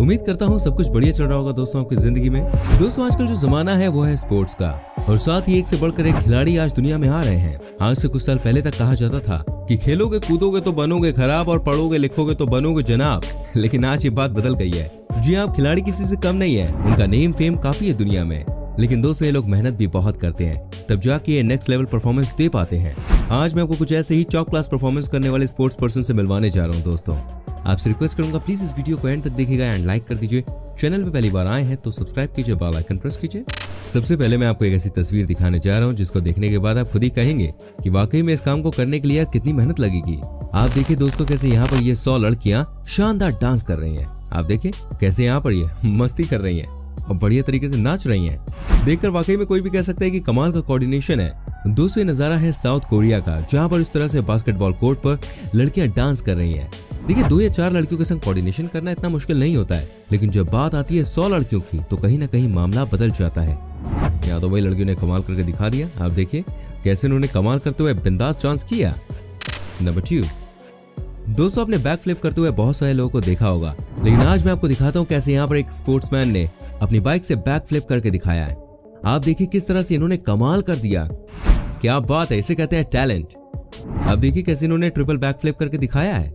उम्मीद करता हूँ सब कुछ बढ़िया चल रहा होगा दोस्तों आपकी ज़िंदगी में। दोस्तों, आजकल जो जमाना है वो है स्पोर्ट्स का। और साथ ही एक से बढ़कर एक खिलाड़ी आज दुनिया में आ रहे हैं। आज से कुछ साल पहले तक कहा जाता था कि खेलोगे, कूदोगे तो बनोगे खराब और पढ़ोगे, लिखोगे तो बनोगे जनाब। लेकिन आज ये बात बदल गई है। जी आप खिलाड़ी किसी से कम नहीं है। उनका नेम फेम काफ़ी है दुनिया में। लेकिन दोस्तों ये लोग मेहनत भी बहुत करते हैं, तब जाके ये नेक्स्ट लेवल परफॉर्मेंस दे पाते हैं। आज मैं आपको कुछ ऐसे ही टॉप क्लास परफॉर्मेंस करने वाले स्पोर्ट्स पर्सन से मिलवाने जा रहा हूँ दोस्तों। आपसे रिक्वेस्ट करूँगा प्लीज़ इस वीडियो को एंड तक देखिएगा एंड लाइक कर दीजिए। चैनल पे पहली बार आए हैं तो सब्सक्राइब कीजिए बेल आइकन प्रेस कीजिए। सबसे पहले मैं आपको एक ऐसी तस्वीर दिखाने जा रहा हूँ, जिसको देखने के बाद आप खुद ही कहेंगे कि वाकई में इस काम को करने के लिए यार कितनी मेहनत लगेगी। आप देखिए दोस्तों कैसे यहाँ पर ये सौ लड़कियाँ शानदार डांस कर रही है। आप देखिए कैसे यहाँ पर ये मस्ती कर रही है और बढ़िया तरीके से नाच रही हैं। देखकर वाकई में कोई भी कह सकता है कि कमाल का कोऑर्डिनेशन है। दूसरे नज़ारा है साउथ कोरिया का, जहाँ पर इस तरह से बास्केटबॉल कोर्ट पर लड़कियाँ डांस कर रही हैं। देखिए, दो या चार लड़कियों के संग कोऑर्डिनेशन करना इतना मुश्किल नहीं होता है, लेकिन जब बात आती है सौ लड़कियों की तो कहीं ना कहीं मामला बदल जाता है। यहाँ तो वही लड़कियों ने कमाल करके दिखा दिया। आप देखिए, कैसे उन्होंने कमाल करते हुए बिंदास डांस किया। नंबर टू दोस्तों, आपने बैक फ्लिप करते हुए बहुत सारे लोगों को देखा होगा, लेकिन आज मैं आपको दिखाता हूँ कैसे यहाँ पर एक स्पोर्ट्समैन ने अपनी बाइक से बैक फ्लिप करके दिखाया है। आप देखिए किस तरह से इन्होंने कमाल कर दिया। क्या बात है, इसे कहते हैं टैलेंट। आप देखिए कैसे इन्होंने ट्रिपल बैक फ्लिप करके दिखाया है।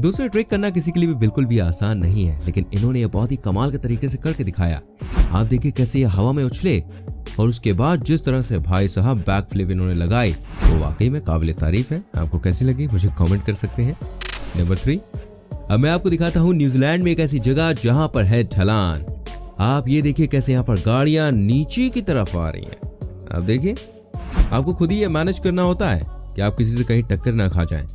दूसरे ट्रिक करना किसी के लिए भी बिल्कुल भी आसान नहीं है, लेकिन इन्होंने यह बहुत ही कमाल के तरीके से करके दिखाया। आप देखिए कैसे ये हवा में उछले, और उसके बाद जिस तरह से भाई साहब बैक फ्लिप इन्होंने लगाई, वो वाकई में काबिल तारीफ़ है। आपको कैसी लगी, मुझे कमेंट कर सकते हैं। नंबर थ्री अब मैं आपको दिखाता हूँ न्यूजीलैंड में एक ऐसी जगह जहाँ पर है ढलान। आप ये देखिए कैसे यहाँ पर गाड़ियाँ नीचे की तरफ़ आ रही हैं। आप देखिए, आपको खुद ही ये मैनेज करना होता है कि आप किसी से कहीं टक्कर ना खा जाएँ।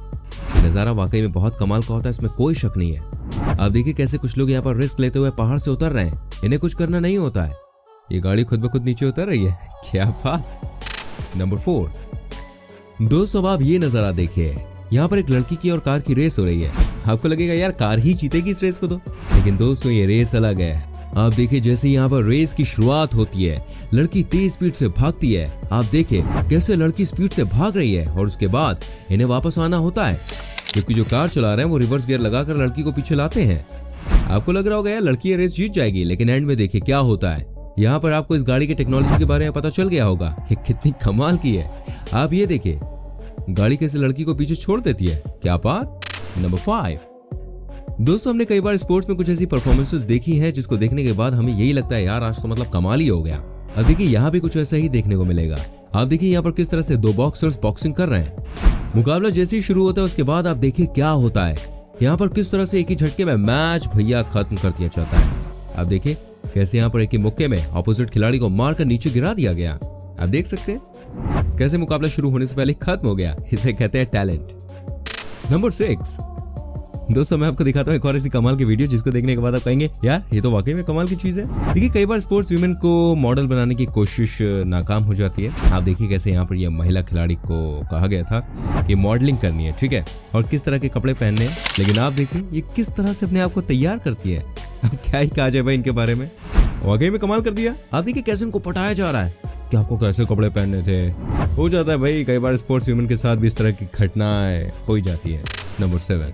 नज़ारा वाकई में बहुत कमाल का होता है, इसमें कोई शक नहीं है। आप देखिए कैसे कुछ लोग यहाँ पर रिस्क लेते हुए पहाड़ से उतर रहे हैं। इन्हें कुछ करना नहीं होता है। ये गाड़ी खुद ब खुद नीचे उतर रही है। क्या बात! नंबर फोर दोस्तों आप ये नज़ारा देखिए। यहाँ पर एक लड़की की और कार की रेस हो रही है। आपको लगेगा, यार, कार ही जीतेगी इस रेस को तो। लेकिन दोस्तों, ये रेस अलग है। आप देखिए, जैसे यहाँ पर रेस की शुरुआत होती है, लड़की तेज स्पीड से भागती है। आप देखिए, कैसे लड़की स्पीड से भाग रही है और उसके बाद इन्हें वापस आना होता है। क्योंकि जो कार चला रहे हैं, वो रिवर्स गियर लगाकर लड़की को पीछे लाते हैं। आपको लग रहा होगा, यार, लड़की रेस जीत जाएगी, लेकिन एंड में देखिए क्या होता है। यहाँ पर आपको इस गाड़ी की टेक्नोलॉजी के बारे में पता चल गया होगा ये कितनी कमाल की है। आप ये देखिए, गाड़ी कैसे लड़की को पीछे छोड़ देती है? क्या पार नंबर फाइव दोस्तों, हमने कई बार स्पोर्ट्स में कुछ ऐसी परफॉर्मेंसेस देखी हैं जिसको देखने के बाद हमें यही लगता है, यार, आज तो मतलब कमाल ही हो गया। अब देखिए, यहाँ भी कुछ ऐसा ही देखने को मिलेगा। आप देखिए, यहाँ पर किस तरह से दो बॉक्सर्स बॉक्सिंग कर रहे हैं। मुकाबला जैसे ही शुरू होता है, उसके बाद आप देखिए क्या होता है। यहाँ पर किस तरह से एक ही झटके में मैच भैया खत्म कर दिया जाता है। आप देखिए, कैसे यहाँ पर एक ही मुक्के में ऑपोजिट खिलाड़ी को मारकर नीचे गिरा दिया गया। आप देख सकते हैं। कैसे मुकाबला शुरू होने से पहले खत्म हो गया, इसे कहते हैं टैलेंट नंबर सिक्स दोस्तों, मैं आपको दिखाता हूँ एक और ऐसी कमाल की वीडियो जिसको देखने के बाद आप कहेंगे, यार, ये तो वाकई में कमाल की चीज़ है। देखिए, कई बार स्पोर्ट्स वुमेन को मॉडल बनाने की कोशिश नाकाम हो जाती है। आप देखिए कैसे यहाँ पर यह महिला खिलाड़ी को कहा गया था कि मॉडलिंग करनी है, ठीक है? और किस तरह के कपड़े पहनने हैं। लेकिन आप देखिए, ये किस तरह से अपने आप को तैयार करती है। क्या ही कहा जाए भाई इनके बारे में। वाकई में कमाल कर दिया। आप देखिए कैसे उनको पटाया जा रहा है। कि आपको कैसे कपड़े पहनने थे। हो जाता है भाई, कई बार स्पोर्ट्स वुमेन के साथ भी इस तरह की घटनाएँ हो जाती है। नंबर सेवन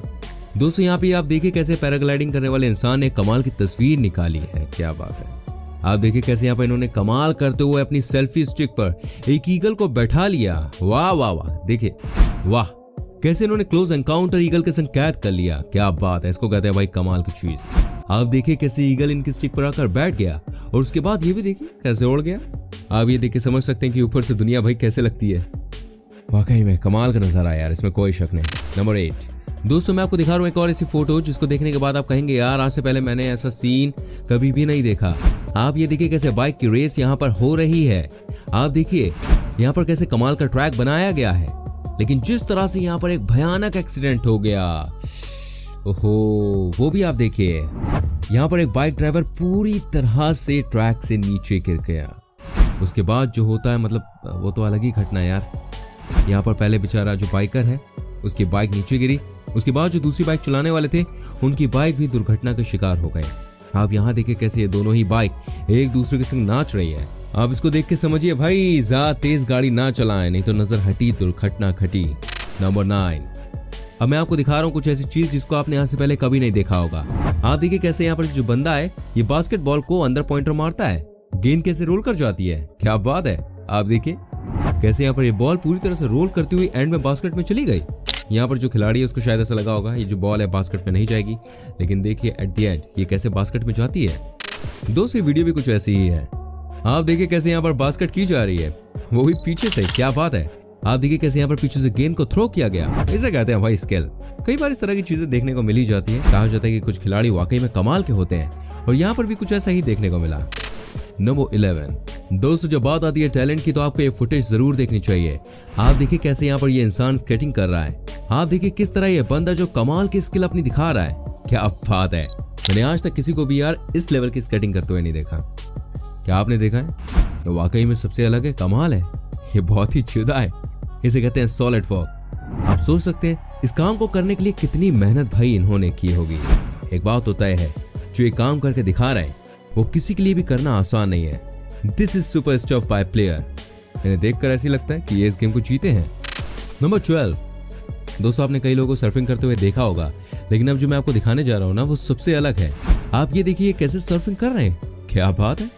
दोस्तों, यहाँ पे आप देखिए कैसे पैराग्लाइडिंग करने वाले इंसान ने कमाल की तस्वीर निकाली है। क्या बात है। आप देखिए कैसे यहाँ पर इन्होंने कमाल करते हुए अपनी सेल्फी स्टिक पर एक ईगल को बैठा लिया। वाह वाह वाह, देखिए। वाह, कैसे इन्होंने क्लोज एनकाउंटर ईगल के संग कैद कर लिया। क्या बात है, इसको कहते हैं भाई कमाल की चीज़। आप देखिए कैसे ईगल इनकी स्टिक पर आकर बैठ गया और उसके बाद ये भी देखिए कैसे उड़ गया। आप ये देखिए, समझ सकते हैं कि ऊपर से दुनिया भाई कैसे लगती है। वाकई में कमाल का नज़ारा यार, इसमें कोई शक नहीं। नंबर एट दोस्तों, मैं आपको दिखा रहा हूँ एक और ऐसी फ़ोटो जिसको देखने के बाद आप कहेंगे, यार, आज से पहले मैंने ऐसा सीन कभी भी नहीं देखा। आप ये देखिए कैसे बाइक की रेस यहाँ पर हो रही है। आप देखिए, यहाँ पर कैसे कमाल का ट्रैक बनाया गया है। लेकिन जिस तरह से यहाँ पर एक भयानक एक्सीडेंट हो गया, ओहो, वो भी आप देखिए। यहाँ पर एक बाइक ड्राइवर पूरी तरह से ट्रैक से नीचे गिर गया। उसके बाद जो होता है मतलब वो तो अलग ही घटना है यार। यहाँ पर पहले बेचारा जो बाइकर है, उसकी बाइक नीचे गिरी। उसके बाद जो दूसरी बाइक चलाने वाले थे, उनकी बाइक भी दुर्घटना का शिकार हो गए। आप यहाँ देखे कैसे ये दोनों ही बाइक एक दूसरे के संग नाच रही है। आप इसको देख के समझिए, भाई, ज़्यादा तेज गाड़ी ना चलाएँ, नहीं तो नज़र हटी, दुर्घटना घटी। नंबर नाइन अब मैं आपको दिखा रहा हूँ कुछ ऐसी चीज़ जिसको आपने यहाँ से पहले कभी नहीं देखा होगा। आप देखिए कैसे यहाँ पर जो बंदा है, ये बास्केटबॉल को अंदर पॉइंटर मारता है। गेंद कैसे रोल कर जाती है? क्या बात है? आप देखिए। कैसे यहाँ पर ये बॉल पूरी तरह से रोल करती हुई एंड में बास्केट में चली गई? यहाँ पर जो खिलाड़ी है, उसको शायद ऐसा लगा होगा, ये जो बॉल है बास्केट में नहीं जाएगी। लेकिन देखिए एट द एंड ये कैसे बास्केट में जाती है? दोस्तों वीडियो भी कुछ ऐसी ही है। आप देखिए कैसे यहाँ पर बास्केट की जा रही है। वो भी पीछे से, क्या बात है? आप देखिए कैसे यहाँ पर पीछे से गेंद को थ्रो किया गया। इसे कहते हैं भाई स्किल कई बार इस तरह की चीज़ें देखने को मिली जाती है। कहा जाता है कि कुछ खिलाड़ी वाकई में कमाल के होते हैं। और यहाँ पर भी कुछ ऐसा ही देखने को मिला। Number eleven. दोस्तों, जब बात आती है टैलेंट की तो आपको ये फुटेज ज़रूर देखनी चाहिए। आप देखिए कैसे यहाँ पर ये इंसान स्केटिंग कर रहा है। आप देखिए किस तरह ये बंदा जो कमाल की स्किल अपनी दिखा रहा है, क्या बात है। मैंने आज तक किसी को भी यार इस लेवल की स्केटिंग करते हुए नहीं देखा। क्या आपने देखा है? तो वाकई में सबसे अलग है, कमाल है। ये बहुत ही जुदा है। इसे कहते हैं सॉलिड फॉक आप सोच सकते हैं, इस काम को करने के लिए कितनी मेहनत भाई इन्होंने की होगी। एक बात तो तय है, जो ये काम करके दिखा रहे हैं वो किसी के लिए भी करना आसान नहीं है। This is super stuff by player इन्हें देखकर ऐसे लगता है कि ये इस गेम को जीते हैं। नंबर ट्वेल्व दोस्तों, आपने कई लोगों को सर्फिंग करते हुए देखा होगा, लेकिन अब जो मैं आपको दिखाने जा रहा हूँ ना, वो सबसे अलग है। आप ये देखिए कैसे सर्फिंग कर रहे हैं। क्या बात है?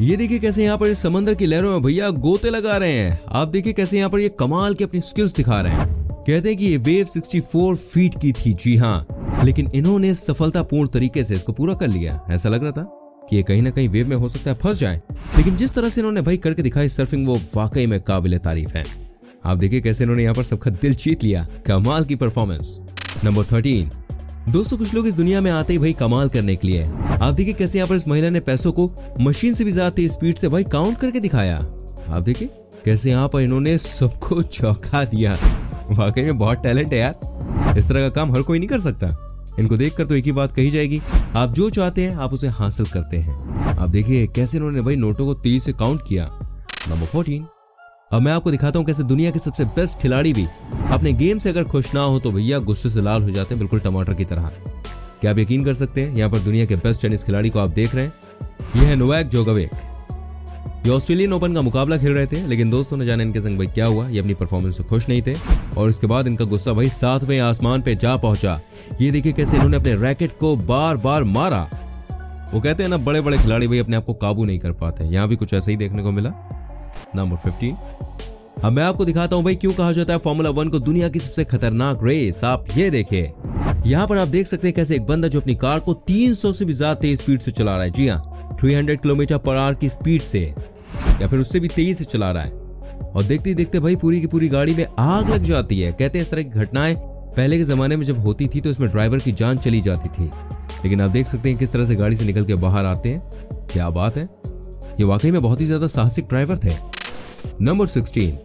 ये देखिए कैसे यहाँ पर इस समंदर की लहरों में भैया गोते लगा रहे हैं। आप देखिए कैसे यहाँ पर ये कमाल के अपनी स्किल्स दिखा रहे हैं। कहते हैं कि ये वेव 64 फीट की थी। जी हाँ। लेकिन इन्होंने सफलतापूर्ण तरीके से इसको पूरा कर लिया। ऐसा लग रहा था? कि ये कहीं ना कहीं वेव में हो सकता है फंस जाए। लेकिन जिस तरह से इन्होंने भाई करके दिखाई सर्फिंग वो वाकई में काबिल तारीफ़ है। आप देखिए कैसे इन्होंने यहाँ पर सबका दिल जीत लिया। कमाल की परफॉर्मेंस नंबर थर्टीन दोस्तों, कुछ लोग इस दुनिया में आते ही भाई कमाल करने के लिए। आप देखिए कैसे यहाँ पर इस महिला ने पैसों को मशीन से भी ज़्यादा स्पीड से भाई काउंट करके दिखाया। आप देखिए कैसे यहाँ पर इन्होंने सबको चौंका दिया। वाकई में बहुत टैलेंट है यार। इस तरह का काम हर कोई नहीं कर सकता। इनको देखकर तो एक ही बात कही जाएगी। आप जो चाहते हैं, आप उसे हासिल करते हैं। आप देखिए कैसे इन्होंने भाई नोटों को तेज से काउंट किया। नंबर फोर्टीन अब मैं आपको दिखाता हूँ कैसे दुनिया के सबसे बेस्ट खिलाड़ी भी अपने गेम से अगर खुश ना हो तो भैया गुस्से से लाल हो जाते हैं, बिल्कुल टमाटर की तरह। क्या आप यकीन कर सकते हैं, यहाँ पर दुनिया के बेस्ट टेनिस खिलाड़ी को आप देख रहे हैं? यह है नोवैक जोगोविक। ये ऑस्ट्रेलियन ओपन का मुकाबला खेल रहे थे, लेकिन दोस्तों ने जाने इनके संग भाई क्या हुआ। ये अपनी परफॉर्मेंस से खुश नहीं थे, और इसके बाद इनका गुस्सा भाई सातवें आसमान पे जा पहुँचा। ये देखिए कैसे इन्होंने अपने रैकेट को बार बार मारा। वो कहते हैं ना बड़े बड़े खिलाड़ी भाई अपने आप को काबू नहीं कर पाते। यहाँ भी कुछ ऐसा ही देखने को मिला। नंबर फिफ्टीन अब मैं आपको दिखाता हूँ भाई क्यों कहा जाता है फॉर्मूला वन को दुनिया की सबसे खतरनाक रेस आप ये देखिए। यहाँ पर आप देख सकते हैं कैसे एक बंदा जो अपनी कार को 300 से भी ज़्यादा तेज स्पीड से चला रहा है। जी हाँ 300 किलोमीटर पर आवर की स्पीड से। या फिर उससे भी तेज़ी से चला रहा है। और देखते ही देखते भाई पूरी की पूरी गाड़ी में आग लग जाती है। कहते हैं इस तरह की घटनाएँ पहले के जमाने में जब होती थी तो इसमें ड्राइवर की जान चली जाती थी। लेकिन आप देख सकते हैं किस तरह से गाड़ी से निकल के बाहर आते हैं। क्या बात है। ये वाकई में बहुत ही ज़्यादा साहसिक ड्राइवर थे। Number sixteen.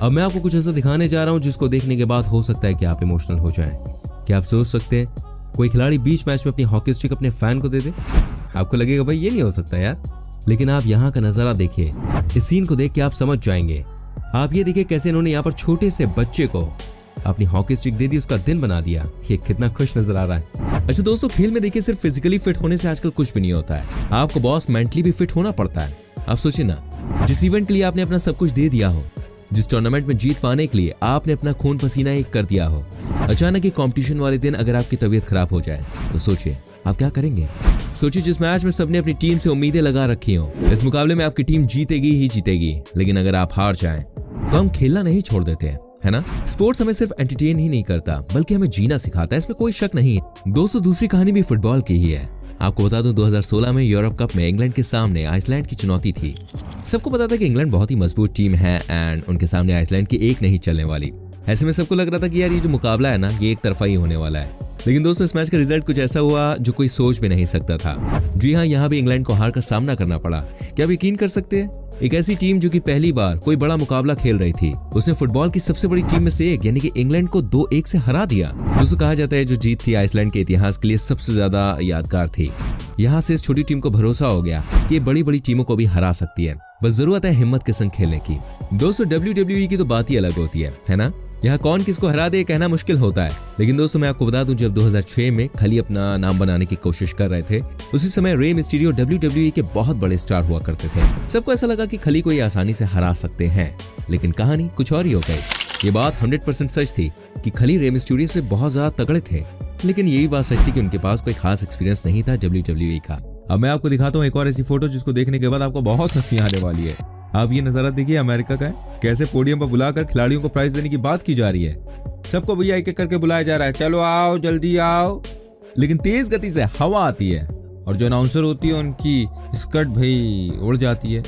अब मैं आपको कुछ ऐसा दिखाने जा रहा हूँ जिसको देखने के बाद हो सकता है कि आप इमोशनल हो जाएँ। क्या आप सोच सकते हैं कोई खिलाड़ी बीच मैच में अपनी हॉकी स्टिक अपने फ़ैन को दे दे? आपको लगेगा भाई ये नहीं हो सकता यार। लेकिन आप यहाँ का नज़ारा देखिए। इस सीन को देख के आप समझ जाएँगे। आप ये देखिए कैसे इन्होंने यहाँ पर छोटे से बच्चे को अपनी हॉकी स्टिक दे दी, उसका दिन बना दिया। ये कितना खुश नज़र आ रहा है। अच्छा दोस्तों खेल में देखिए सिर्फ़ फिजिकली फिट होने से आजकल कुछ भी नहीं होता है। आपको बॉस मेंटली भी फिट होना पड़ता है। आप सोचिए ना, जिस इवेंट के लिए आपने अपना सब कुछ दे दिया हो, जिस टूर्नामेंट में जीत पाने के लिए आपने अपना खून पसीना एक कर दिया हो, अचानक ही कंपटीशन वाले दिन अगर आपकी तबीयत खराब हो जाए तो सोचिए, आप क्या करेंगे? सोचिए, जिस मैच में सबने अपनी टीम से उम्मीदें लगा रखी हो, इस मुकाबले में आपकी टीम जीतेगी ही जीतेगी, लेकिन अगर आप हार जाए तो हम खेलना नहीं छोड़ देते हैं, है ना? स्पोर्ट्स हमें सिर्फ़ एंटरटेन ही नहीं करता, बल्कि हमें जीना सिखाता है, इसमें कोई शक नहीं है। दोस्तों, दूसरी कहानी भी फुटबॉल की ही है। आपको बता दूँ 2016 में यूरोप कप में इंग्लैंड के सामने आइसलैंड की चुनौती थी। सबको पता था कि इंग्लैंड बहुत ही मज़बूत टीम है एंड उनके सामने आइसलैंड की एक नहीं चलने वाली। ऐसे में सबको लग रहा था कि यार ये जो मुकाबला है ना, ये एक तरफा ही होने वाला है। लेकिन दोस्तों, इस मैच का रिज़ल्ट कुछ ऐसा हुआ जो कोई सोच भी नहीं सकता था। जी हाँ यहाँ भी इंग्लैंड को हार का सामना करना पड़ा। क्या आप यकीन कर सकते हैं? एक ऐसी टीम जो कि पहली बार कोई बड़ा मुकाबला खेल रही थी, उसने फुटबॉल की सबसे बड़ी टीम में से एक, यानी कि इंग्लैंड को दो एक से हरा दिया। दोस्तों, कहा जाता है जो जीत थी आइसलैंड के इतिहास के लिए सबसे ज़्यादा यादगार थी। यहाँ से इस छोटी टीम को भरोसा हो गया कि बड़ी बड़ी टीमों को भी हरा सकती है। बस ज़रूरत है हिम्मत के संग खेलने की। दोस्तों डब्ल्यू e की तो बात ही अलग होती है है ना? यहाँ कौन किसको हरा दे कहना मुश्किल होता है। लेकिन दोस्तों, मैं आपको बता दूँ, जब 2006 में खली अपना नाम बनाने की कोशिश कर रहे थे, उसी समय रेम स्टूडियो डब्ल्यू के बहुत बड़े स्टार हुआ करते थे। सबको ऐसा लगा कि खली को ये आसानी से हरा सकते हैं। लेकिन कहानी कुछ और ही हो गई। ये बात 100% सच थी कि खली रेम स्टूडियो से बहुत ज़्यादा तगड़े थे। लेकिन यही बात सच थी कि उनके पास कोई खास एक्सपीरियंस नहीं था डब्ल्यू का। अब मैं आपको दिखाता हूँ एक और ऐसी फ़ोटो जिसको देखने के बाद आपको बहुत हँसी आने वाली है। आप ये नज़ारा देखिए, अमेरिका का है। कैसे पोडियम पर बुलाकर खिलाड़ियों को प्राइज देने की बात की जा रही है। सबको भैया एक एक करके बुलाया जा रहा है। चलो आओ, जल्दी आओ। लेकिन तेज गति से हवा आती है और जो अनाउंसर होती है, उनकी स्कर्ट भाई उड़ जाती है।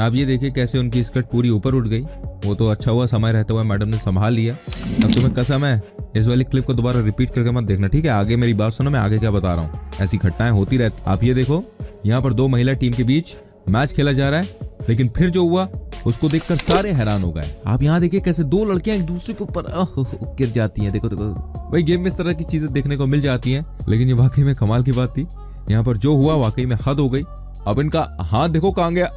आप ये देखिए कैसे उनकी स्कर्ट पूरी ऊपर उठ गई। वो तो अच्छा हुआ, समय रहते हुए मैडम ने संभाल लिया। अब तुम्हें कसम है, इस वाली क्लिप को दोबारा रिपीट करके मत देखना, ठीक है? आगे मेरी बात सुनो, मैं आगे क्या बता रहा हूँ। ऐसी घटनाएँ होती रहती, आप ये देखो, यहाँ पर दो महिला टीम के बीच मैच खेला जा रहा है। लेकिन फिर जो हुआ, उसको देखकर सारे हैरान हो गए। आप यहाँ देखिए कैसे दो लड़कियाँ एक दूसरे के ऊपर गिर जाती हैं। देखो देखो। भाई, गेम में इस तरह की चीज़ें देखने को मिल जाती हैं, लेकिन ये वाकई में कमाल की बात थी। यहाँ पर जो हुआ, वाकई में हद हो गई। अब इनका हाथ देखो कहाँ गया।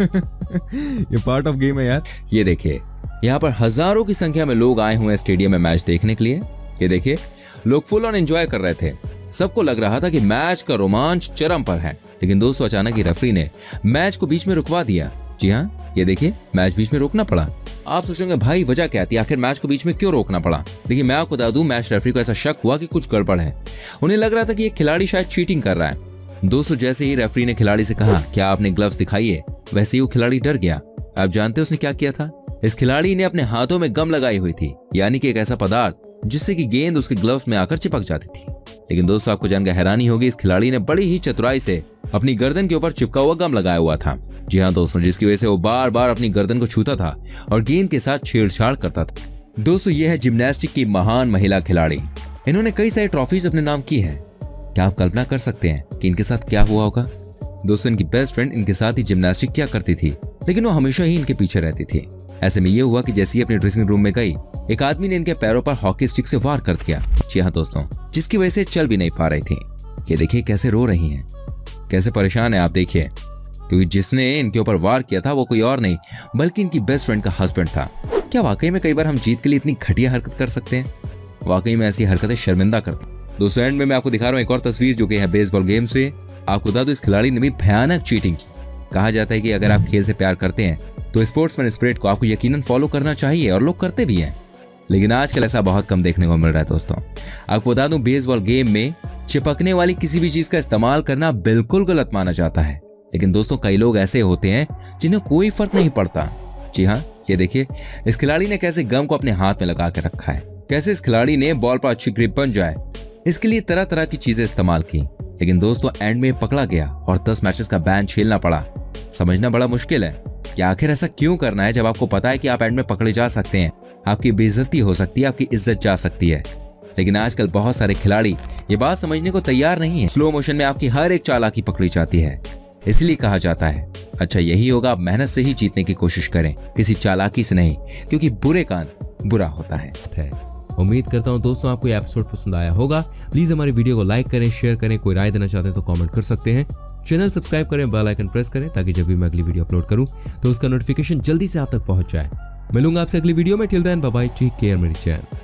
ये पार्ट ऑफ़ गेम है यार। ये देखिए, यहाँ पर हज़ारों की संख्या में लोग आए हुए हैं स्टेडियम में मैच देखने के लिए। ये देखिए, लोग फुल ऑन एंजॉय कर रहे थे। सबको लग रहा था कि मैच का रोमांच चरम पर है, लेकिन दोस्तों अचानक ही रेफरी ने मैच को बीच में रुकवा दिया। जी हाँ ये देखिए, मैच बीच में रोकना पड़ा। आप सोचेंगे, भाई, वजह क्या थी? आखिर मैच को बीच में क्यों रोकना पड़ा? देखिए, मैं आपको बता दूँ, मैच रेफरी को ऐसा शक हुआ कि कुछ गड़बड़ है। उन्हें लग रहा था कि ये खिलाड़ी शायद चीटिंग कर रहा है। दोस्तों, जैसे ही रेफरी ने खिलाड़ी से कहा, क्या आपने ग्लव्स दिखाई है? वैसे ही वो खिलाड़ी डर गया। आप जानते उसने क्या किया था? इस खिलाड़ी ने अपने हाथों में गम लगाई हुई थी, यानी कि एक ऐसा पदार्थ, जिससे कि गेंद उसके ग्लव्स में आकर चिपक जाती थी। लेकिन दोस्तों आपको जानकर हैरानी होगी, इस खिलाड़ी ने बड़ी ही चतुराई से अपनी गर्दन के ऊपर चिपका हुआ गम लगाया हुआ था। जी हाँ दोस्तों, जिसकी वजह से वो बार बार अपनी गर्दन को छूता था और गेंद के साथ छेड़छाड़ करता था। दोस्तों, ये है जिम्नास्टिक की महान महिला खिलाड़ी। इन्होंने कई सारी ट्रॉफीज अपने नाम की है। क्या आप कल्पना कर सकते हैं कि इनके साथ क्या हुआ होगा? दोस्तों, इनकी बेस्ट फ्रेंड इनके साथ ही जिम्नास्टिक क्या करती थी, लेकिन वो हमेशा ही इनके पीछे रहती थी। ऐसे में ये हुआ कि जैसे ही अपने ड्रेसिंग रूम में गई, एक आदमी ने इनके पैरों पर हॉकी स्टिक से वार कर दिया। जी हाँ दोस्तों, जिसकी वजह से चल भी नहीं पा रही थी। ये देखिए कैसे रो रही हैं। कैसे परेशान है आप देखिए। क्योंकि जिसने इनके ऊपर वार किया था, वो कोई और नहीं, बल्कि इनकी बेस्ट फ्रेंड का हस्बैंड था। क्या वाकई में कई बार हम जीत के लिए इतनी घटिया हरकत कर सकते हैं? वाकई में ऐसी हरकतें शर्मिंदा करती दोस्तों एंड में मैं आपको दिखा रहा हूँ एक और तस्वीर जो कि है बेसबॉल गेम से। आपको बता दो, इस खिलाड़ी ने भी भयानक चीटिंग की। कहा जाता है कि अगर आप खेल से प्यार करते हैं तो स्पोर्ट्समैन स्पिरिट को आपको यकीनन फॉलो करना चाहिए और लोग करते भी हैं। लेकिन आजकल ऐसा बहुत कम देखने को मिल रहा है दोस्तों। आपको बता दूँ बेसबॉल गेम में चिपकने वाली किसी भी चीज़ का इस्तेमाल करना बिल्कुल गलत माना जाता है। लेकिन दोस्तों, कई लोग ऐसे होते हैं जिन्हें कोई फ़र्क नहीं पड़ता। जी हाँ ये देखिए, इस खिलाड़ी ने कैसे गम को अपने हाथ में लगा के रखा है? कैसे इस खिलाड़ी ने बॉल पर अच्छी ग्रिप बन जाए? इसके लिए तरह तरह की चीज़ें इस्तेमाल की। लेकिन दोस्तों एंड में पकड़ा गया और दस मैचेस का बैन झेलना पड़ा। समझना बड़ा मुश्किल है। कि आखिर ऐसा क्यों करना है जब आपको पता है कि आप एंड में पकड़े जा सकते हैं? आपकी बेइज्जती हो सकती है, आपकी इज़्ज़त जा सकती है। लेकिन आजकल बहुत सारे खिलाड़ी ये बात समझने को तैयार नहीं है। स्लो मोशन में आपकी हर एक चालाकी पकड़ी जाती है। इसलिए कहा जाता है अच्छा यही होगा, आप मेहनत से ही जीतने की कोशिश करें। किसी चालाकी से नहीं, क्योंकि बुरे कान बुरा होता है। उम्मीद करता हूँ दोस्तों आपको ये एपिसोड पसंद आया होगा। प्लीज़ हमारी वीडियो को लाइक करें शेयर करें, कोई राय देना चाहते हैं तो कमेंट कर सकते हैं। चैनल सब्सक्राइब करें, बेल आइकन प्रेस करें ताकि जब भी मैं अगली वीडियो अपलोड करूँ तो उसका नोटिफिकेशन जल्दी से आप तक पहुँच जाए। मिलूँगा आपसे अगली वीडियो में। Till then bye take care मेरी चैनल